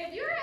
If you're